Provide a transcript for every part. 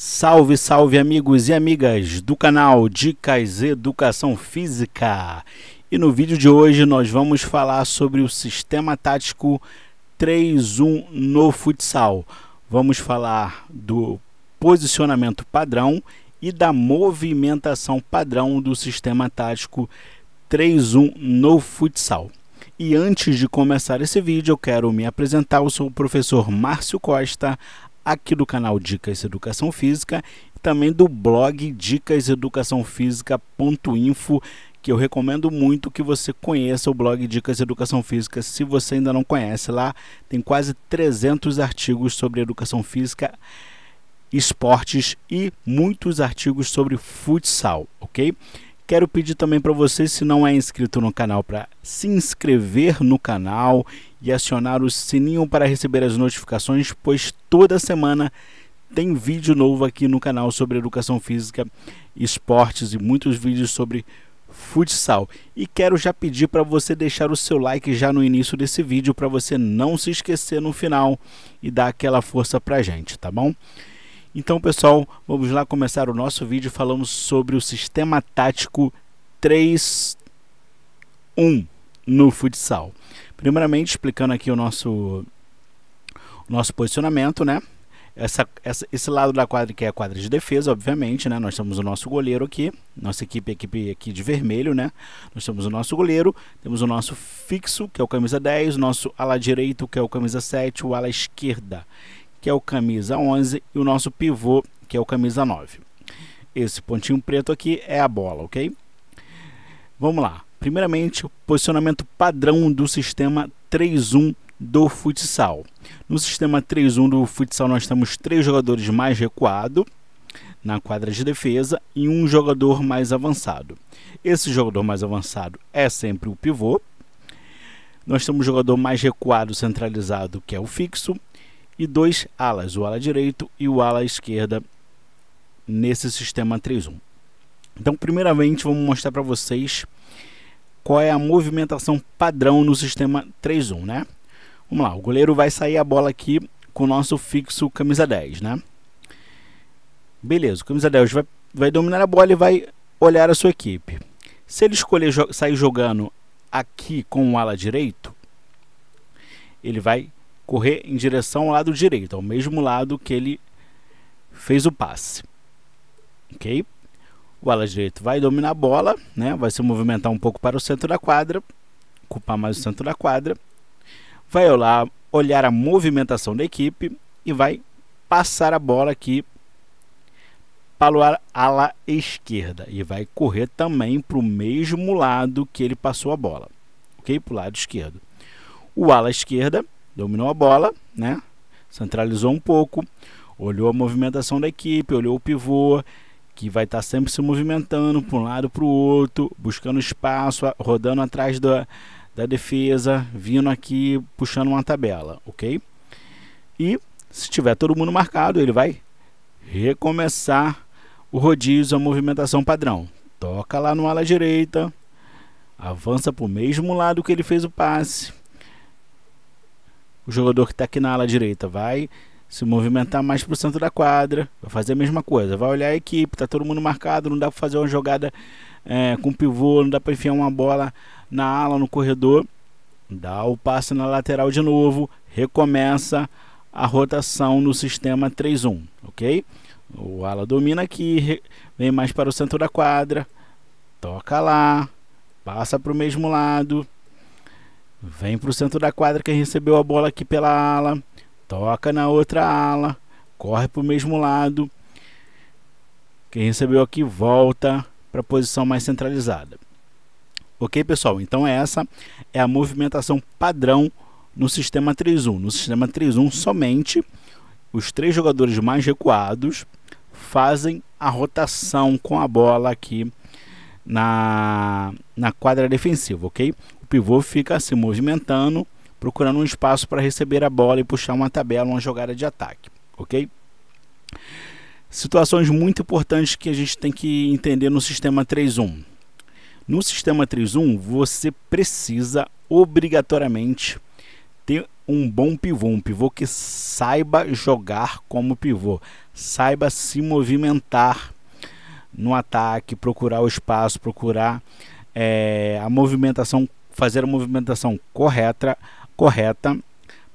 Salve, salve amigos e amigas do canal Dicas Educação Física. E no vídeo de hoje nós vamos falar sobre o sistema tático 3-1 no futsal. Vamos falar do posicionamento padrão e da movimentação padrão do sistema tático 3-1 no futsal. E antes de começar esse vídeo, eu quero me apresentar. Eu sou o professor Márcio Costa, aqui do canal Dicas Educação Física e também do blog dicaseducaçãofísica.info, que eu recomendo muito que você conheça o blog Dicas Educação Física. Se você ainda não conhece, lá tem quase 300 artigos sobre educação física, esportes e muitos artigos sobre futsal, ok? Quero pedir também para você, se não é inscrito no canal, para se inscrever no canal e acionar o sininho para receber as notificações, pois toda semana tem vídeo novo aqui no canal sobre educação física, esportes e muitos vídeos sobre futsal. E quero já pedir para você deixar o seu like já no início desse vídeo para você não se esquecer no final e dar aquela força para a gente, tá bom? Então, pessoal, vamos lá começar o nosso vídeo. Falamos sobre o sistema tático 3-1 no futsal. Primeiramente, explicando aqui o nosso, o nosso posicionamento, né? Essa, essa, esse lado da quadra que é a quadra de defesa, obviamente, né? Nós temos o nosso goleiro aqui, nossa equipe, equipe aqui de vermelho, né? Nós temos o nosso goleiro, temos o nosso fixo, que é o camisa 10, o nosso ala direito, que é o camisa 7, o ala esquerda, que é o camisa 11, e o nosso pivô, que é o camisa 9. Esse pontinho preto aqui é a bola, ok? Vamos lá. Primeiramente, o posicionamento padrão do sistema 3-1 do futsal. No sistema 3-1 do futsal, nós temos três jogadores mais recuado na quadra de defesa e um jogador mais avançado. Esse jogador mais avançado é sempre o pivô. Nós temos o jogador mais recuado centralizado, que é o fixo, e dois alas, o ala direito e o ala esquerda, nesse sistema 3-1. Então, primeiramente, vamos mostrar para vocês qual é a movimentação padrão no sistema 3-1, né? Vamos lá, o goleiro vai sair a bola aqui com o nosso fixo camisa 10, né? Beleza, o camisa 10 vai, vai dominar a bola e vai olhar a sua equipe. Se ele escolher jo sair jogando aqui com o ala direito, ele vai correr em direção ao lado direito, ao mesmo lado que ele fez o passe. Ok? O ala direito vai dominar a bola, né? vai se movimentar um pouco para o centro da quadra, ocupar mais o centro da quadra, vai olhar, olhar a movimentação da equipe e vai passar a bola aqui para o ala esquerda e vai correr também para o mesmo lado que ele passou a bola, ok? Para o lado esquerdo. O ala esquerda dominou a bola, né? Centralizou um pouco, olhou a movimentação da equipe, olhou o pivô, que vai estar sempre se movimentando para um lado para o outro, buscando espaço, rodando atrás da, da defesa, vindo aqui, puxando uma tabela, ok? E se tiver todo mundo marcado, ele vai recomeçar o rodízio, a movimentação padrão. Toca lá no ala direita, avança para o mesmo lado que ele fez o passe, o jogador que está aqui na ala direita vai se movimentar mais para o centro da quadra, vai fazer a mesma coisa, vai olhar a equipe, está todo mundo marcado, não dá para fazer uma jogada é, com pivô, não dá para enfiar uma bola na ala, no corredor, dá o passe na lateral de novo, recomeça a rotação no sistema 3-1, ok? O ala domina aqui, vem mais para o centro da quadra, toca lá, passa para o mesmo lado, Vem para o centro da quadra quem recebeu a bola aqui pela ala. Toca na outra ala. Corre para o mesmo lado. Quem recebeu aqui volta para a posição mais centralizada. Ok, pessoal? Então essa é a movimentação padrão no sistema 3-1. No sistema 3-1, somente os três jogadores mais recuados fazem a rotação com a bola aqui na, na quadra defensiva, ok? Pivô fica se movimentando, procurando um espaço para receber a bola e puxar uma tabela, uma jogada de ataque, ok? Situações muito importantes que a gente tem que entender no sistema 3-1. No sistema 3-1, você precisa obrigatoriamente ter um bom pivô, um pivô que saiba jogar como pivô, saiba se movimentar no ataque, procurar o espaço, procurar é, a movimentação, fazer a movimentação correta, correta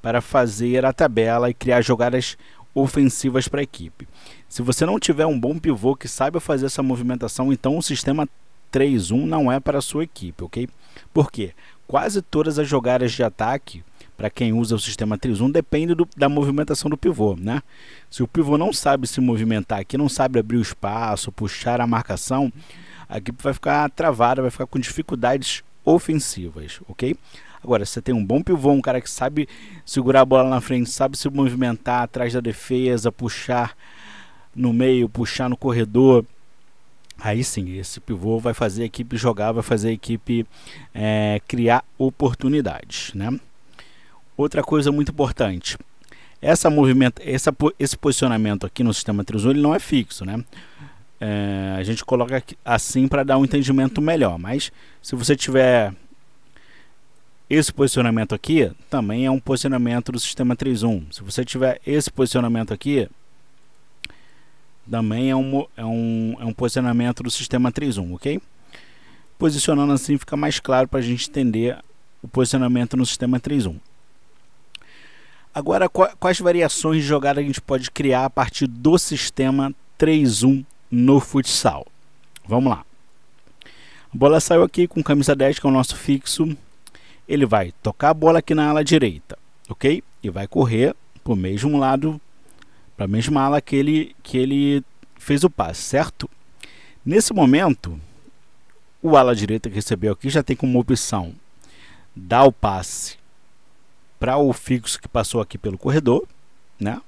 para fazer a tabela e criar jogadas ofensivas para a equipe. Se você não tiver um bom pivô que saiba fazer essa movimentação, então o sistema 3-1 não é para a sua equipe, ok? Por quê? Quase todas as jogadas de ataque para quem usa o sistema 3-1 depende do, da movimentação do pivô, né? Se o pivô não sabe se movimentar aqui, não sabe abrir o espaço, puxar a marcação, a equipe vai ficar travada, vai ficar com dificuldades ofensivas, ok? Agora, você tem um bom pivô, um cara que sabe segurar a bola na frente, sabe se movimentar atrás da defesa, puxar no meio, puxar no corredor, aí sim, esse pivô vai fazer a equipe jogar, vai fazer a equipe é, criar oportunidades, né? Outra coisa muito importante, essa movimento, essa, esse posicionamento aqui no sistema Trisul não é fixo, né? É, a gente coloca assim para dar um entendimento melhor, mas se você tiver esse posicionamento aqui também é um posicionamento do sistema 3.1. Se você tiver esse posicionamento aqui, também é um, é um, é um posicionamento do sistema 3.1, ok? Posicionando assim fica mais claro para a gente entender o posicionamento no sistema 3.1. Agora, quais variações de jogada a gente pode criar a partir do sistema 3.1 no futsal? Vamos lá. A bola saiu aqui com camisa 10, que é o nosso fixo ele vai tocar a bola aqui na ala direita, ok? E vai correr para o mesmo lado, para a mesma ala que ele, que ele fez o passe, certo? Nesse momento, o ala direita que recebeu aqui já tem como opção dar o passe para o fixo que passou aqui pelo corredor, né?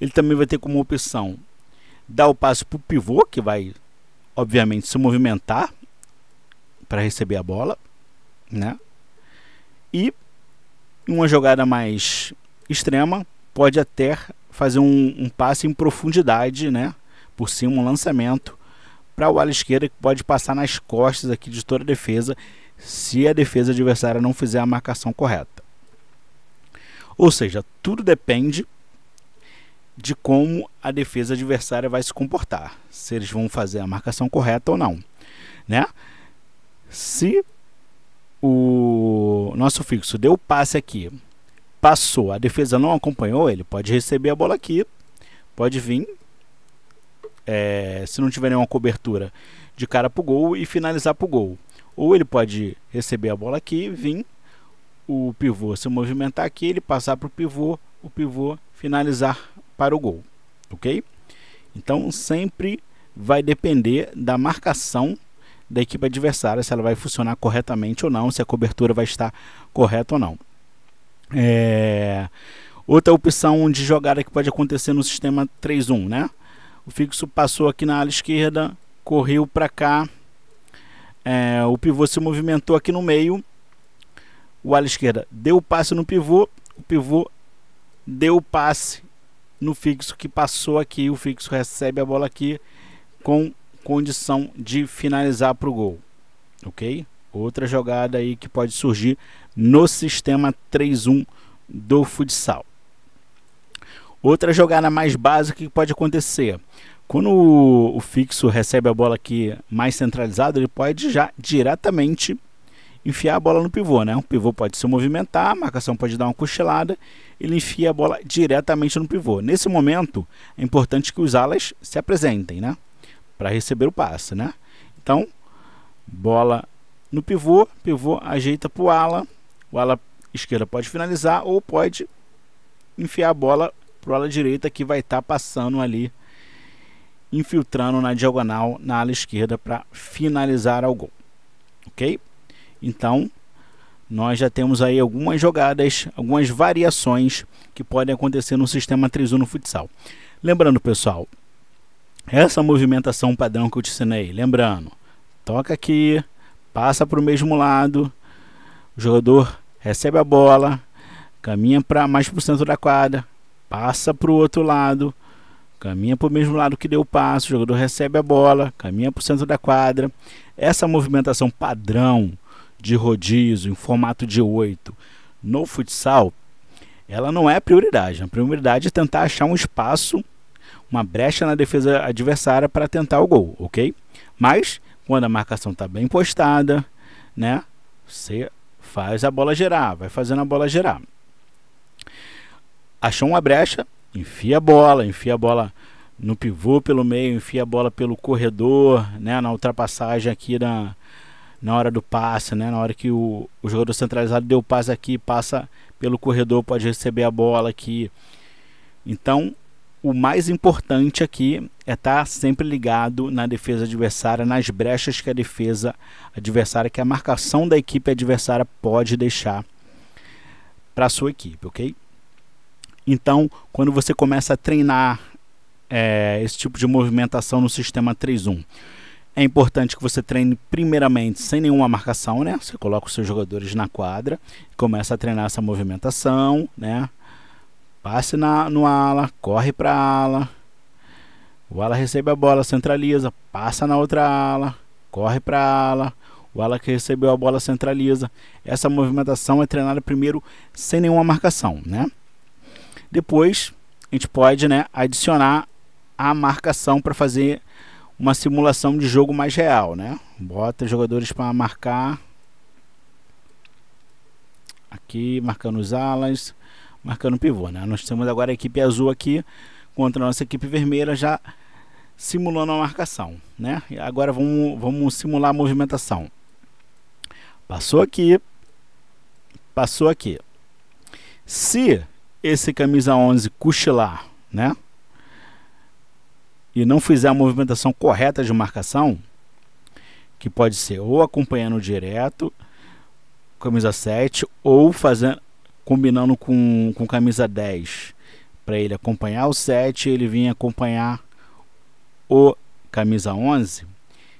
Ele também vai ter como opção dar o passe para o pivô, que vai, obviamente, se movimentar para receber a bola, né? E uma jogada mais extrema pode até fazer um, um passe em profundidade, né? Por cima, um lançamento para o ala esquerda que pode passar nas costas aqui de toda a defesa se a defesa adversária não fizer a marcação correta. Ou seja, tudo depende de como a defesa adversária vai se comportar, se eles vão fazer a marcação correta ou não, né? Se o nosso fixo deu o passe aqui, passou, a defesa não acompanhou, ele pode receber a bola aqui, pode vir, é, se não tiver nenhuma cobertura, de cara para o gol e finalizar para o gol. Ou ele pode receber a bola aqui, vir, o pivô se movimentar aqui, ele passar para o pivô, o pivô finalizar para o gol, ok? Então sempre vai depender da marcação da equipe adversária, se ela vai funcionar corretamente ou não, se a cobertura vai estar correta ou não. É... Outra opção de jogada que pode acontecer no sistema 3-1, né? O fixo passou aqui na ala esquerda, correu para cá, é... o pivô se movimentou aqui no meio, o ala esquerda deu o passe no pivô, o pivô deu o passe no fixo que passou aqui, o fixo recebe a bola aqui com condição de finalizar para o gol, ok? Outra jogada aí que pode surgir no sistema 3-1 do futsal. Outra jogada mais básica que pode acontecer. Quando o, o fixo recebe a bola aqui mais centralizado, ele pode já diretamente enfiar a bola no pivô, né? O pivô pode se movimentar, a marcação pode dar uma cochilada, ele enfia a bola diretamente no pivô. Nesse momento, é importante que os alas se apresentem, né? para receber o passe, né? Então, bola no pivô, pivô ajeita para o ala, o ala esquerda pode finalizar ou pode enfiar a bola para o ala direita que vai estar tá passando ali, infiltrando na diagonal na ala esquerda para finalizar ao gol, ok? Então, nós já temos aí algumas jogadas, algumas variações que podem acontecer no sistema 3 no futsal. Lembrando, pessoal, essa movimentação padrão que eu te ensinei, lembrando, toca aqui, passa para o mesmo lado, o jogador recebe a bola, caminha para mais para o centro da quadra, passa para o outro lado, caminha para o mesmo lado que deu o passo, o jogador recebe a bola, caminha para o centro da quadra. Essa movimentação padrão de rodízio em formato de 8 no futsal, ela não é a prioridade. A prioridade é tentar achar um espaço uma brecha na defesa adversária para tentar o gol, ok? Mas quando a marcação está bem postada, né? Você faz a bola girar, vai fazendo a bola girar. Achou uma brecha, enfia a bola, enfia a bola no pivô pelo meio, enfia a bola pelo corredor, né? Na ultrapassagem aqui na, na hora do passe, né? Na hora que o, o jogador centralizado deu o passe aqui, passa pelo corredor, pode receber a bola aqui. Então, o mais importante aqui é estar tá sempre ligado na defesa adversária, nas brechas que a defesa adversária, que a marcação da equipe adversária pode deixar para a sua equipe, ok? Então, quando você começa a treinar é, esse tipo de movimentação no sistema 3-1, é importante que você treine primeiramente sem nenhuma marcação, né? Você coloca os seus jogadores na quadra, começa a treinar essa movimentação, né? Passe na, no ala, corre para ala. O ala recebe a bola, centraliza, passa na outra ala, corre para ala. O ala que recebeu a bola centraliza. Essa movimentação é treinada primeiro sem nenhuma marcação, né? Depois a gente pode, né, adicionar a marcação para fazer uma simulação de jogo mais real, né? Bota jogadores para marcar aqui, marcando os alas, marcando o pivô. Né? Nós temos agora a equipe azul aqui contra a nossa equipe vermelha já simulando a marcação. Né? E agora vamos, vamos simular a movimentação. Passou aqui, passou aqui. Se esse camisa 11 cochilar, né? E não fizer a movimentação correta de marcação, que pode ser ou acompanhando direto, camisa 7, ou fazendo combinando com, com camisa 10 para ele acompanhar o 7 ele vinha acompanhar o camisa 11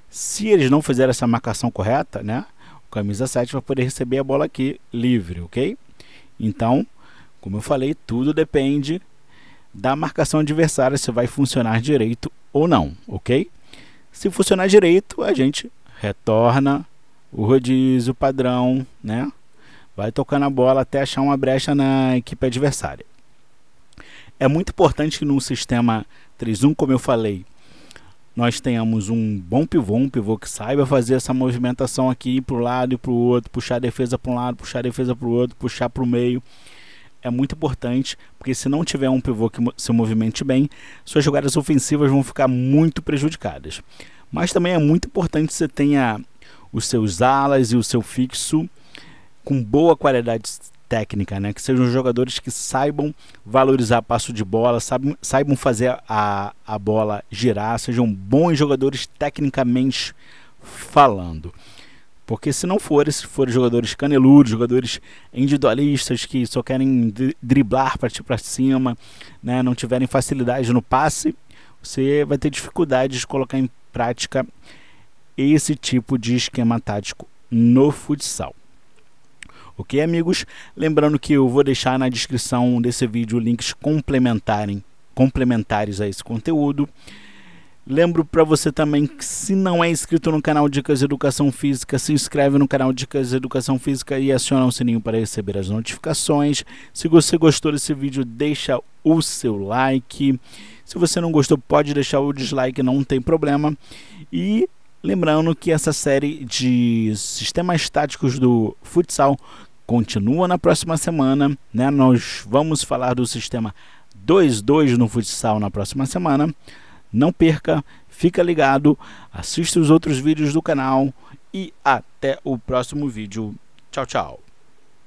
se eles não fizerem essa marcação correta né o camisa 7 vai poder receber a bola aqui livre ok? Então como eu falei tudo depende da marcação adversária se vai funcionar direito ou não ok se funcionar direito a gente retorna o rodízio padrão né vai tocando a bola até achar uma brecha na equipe adversária. É muito importante que no sistema 3-1, como eu falei, nós tenhamos um bom pivô, um pivô que saiba fazer essa movimentação aqui para o lado e para o outro, puxar a defesa para um lado, puxar a defesa para o outro, puxar para o meio. É muito importante, porque se não tiver um pivô que se movimente bem, suas jogadas ofensivas vão ficar muito prejudicadas. Mas também é muito importante que você tenha os seus alas e o seu fixo com boa qualidade técnica, né? Que sejam jogadores que saibam valorizar passo de bola, saibam, saibam fazer a, a bola girar, sejam bons jogadores tecnicamente falando. Porque se não forem, se forem jogadores caneludos, jogadores individualistas que só querem driblar partir para cima, né, não tiverem facilidade no passe, você vai ter dificuldade de colocar em prática esse tipo de esquema tático no futsal. Ok, amigos? Lembrando que eu vou deixar na descrição desse vídeo links complementarem, complementares a esse conteúdo. Lembro para você também que se não é inscrito no canal Dicas Educação Física, se inscreve no canal Dicas Educação Física e aciona o sininho para receber as notificações. Se você gostou desse vídeo, deixa o seu like. Se você não gostou, pode deixar o dislike, não tem problema. E lembrando que essa série de sistemas táticos do futsal continua na próxima semana, né? Nós vamos falar do sistema 2-2 no futsal na próxima semana. Não perca, fica ligado, assista os outros vídeos do canal e até o próximo vídeo. Tchau, tchau.